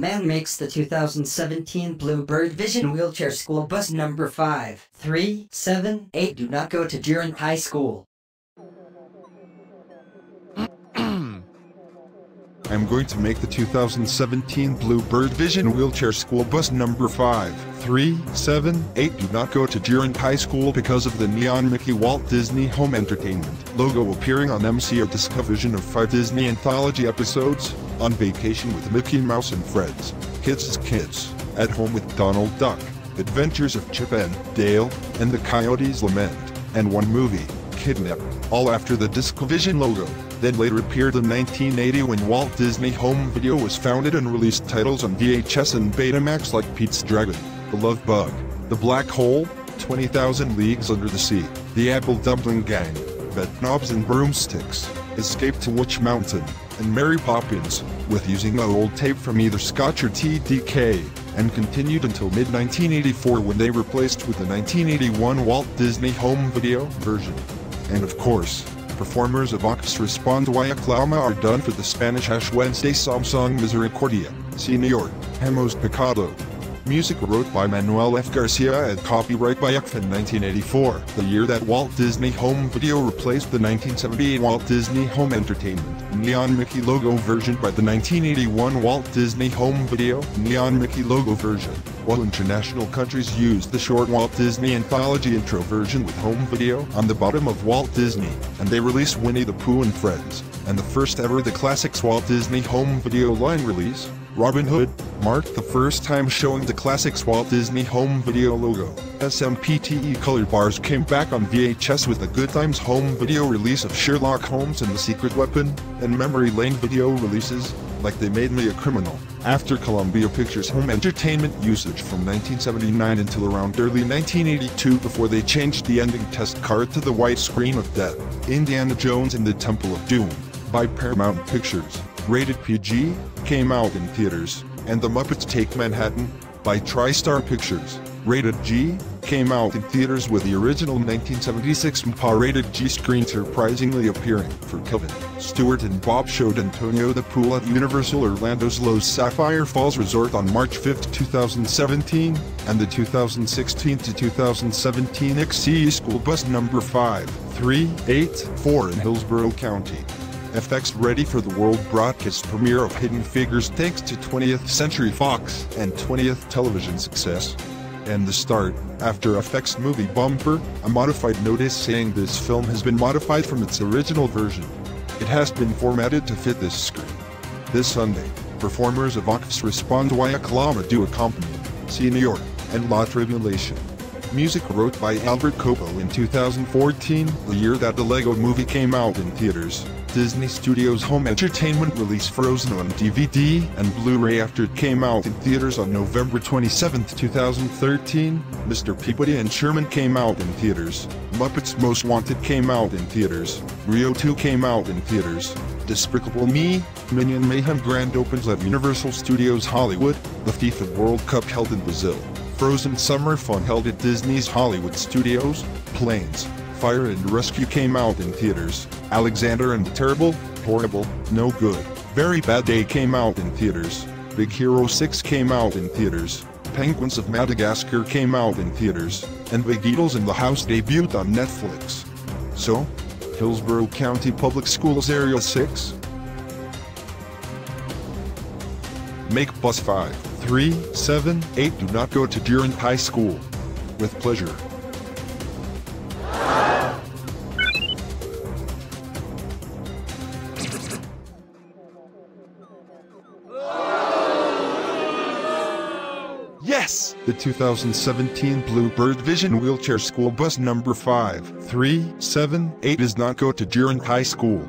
Man makes the 2017 Blue Bird Vision Wheelchair School Bus number 5378 do not go to Durant High School. I'm going to make the 2017 Blue Bird Vision Wheelchair School Bus number 5378 do not go to Durant High School because of the Neon Mickey Walt Disney Home Entertainment logo appearing on MCA Discovision of five Disney anthology episodes, On Vacation with Mickey Mouse and Friends, Kids Is Kids, At Home with Donald Duck, Adventures of Chip and Dale, and The Coyote's Lament, and one movie, Kidnap, all after the Discovision logo. Then later appeared in 1980 when Walt Disney Home Video was founded and released titles on VHS and Betamax like Pete's Dragon, The Love Bug, The Black Hole, 20,000 Leagues Under the Sea, The Apple Dumpling Gang, Bedknobs and Broomsticks, Escape to Witch Mountain, and Mary Poppins, with using a old tape from either Scotch or TDK, and continued until mid-1984 when they replaced with the 1981 Walt Disney Home Video version. And of course, performers of Ox Responde y Aclama are done for the Spanish Ash Wednesday Samsung Misericordia, Senior, Hemos Pecado. Music wrote by Manuel F. Garcia and copyright by ECF in 1984, the year that Walt Disney Home Video replaced the 1978 Walt Disney Home Entertainment. Neon Mickey logo version by the 1981 Walt Disney Home Video. Neon Mickey logo version. While international countries used the short Walt Disney Anthology intro version with home video on the bottom of Walt Disney, and they released Winnie the Pooh and Friends, and the first ever The Classics Walt Disney Home Video line release, Robin Hood, marked the first time showing the Classics Walt Disney Home Video logo. SMPTE color bars came back on VHS with the Good Times Home Video release of Sherlock Holmes and the Secret Weapon, and Memory Lane video releases, like They Made Me a Criminal, after Columbia Pictures home entertainment usage from 1979 until around early 1982 before they changed the ending test card to the white screen of death. Indiana Jones and the Temple of Doom, by Paramount Pictures, rated PG, came out in theaters, and The Muppets Take Manhattan, by TriStar Pictures, rated G, came out in theaters with the original 1976 MPA-rated G screen surprisingly appearing for Kevin Stewart and Bob showed Antonio the Pool at Universal Orlando's Loews Sapphire Falls Resort on March 5, 2017, and the 2016 to 2017 XCE School Bus number 5384 in Hillsborough County. FX ready for the world broadcast premiere of Hidden Figures thanks to 20th Century Fox and 20th Television success and the start, After Effects movie bumper, a modified notice saying this film has been modified from its original version. It has been formatted to fit this screen. This Sunday, performers of Ox Responde y Aclama do accompany Senior and La Tribulation. Music wrote by Albert Copo in 2014, the year that the Lego movie came out in theaters. Disney Studios Home Entertainment released Frozen on DVD and Blu-ray after it came out in theaters on November 27, 2013. Mr. Peabody and Sherman came out in theaters. Muppets Most Wanted came out in theaters. Rio 2 came out in theaters. Despicable Me, Minion Mayhem Grand opens at Universal Studios Hollywood. The FIFA World Cup held in Brazil. Frozen Summer Fun held at Disney's Hollywood Studios. Planes, Fire and Rescue came out in theaters. Alexander and the Terrible, Horrible, No Good, Very Bad Day came out in theaters. Big Hero 6 came out in theaters. Penguins of Madagascar came out in theaters. And VeggieTales in the House debuted on Netflix. So, Hillsborough County Public Schools Area 6? Make bus 5, 3, 7, 8 do not go to Durant High School. With pleasure. Yes! The 2017 Blue Bird Vision Wheelchair School Bus number 5378 does not go to Durant High School.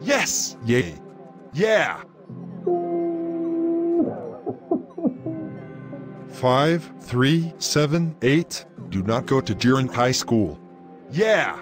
Yes! Yay! Yeah! Five, three, seven, eight. Do not go to Durant High School. Yeah!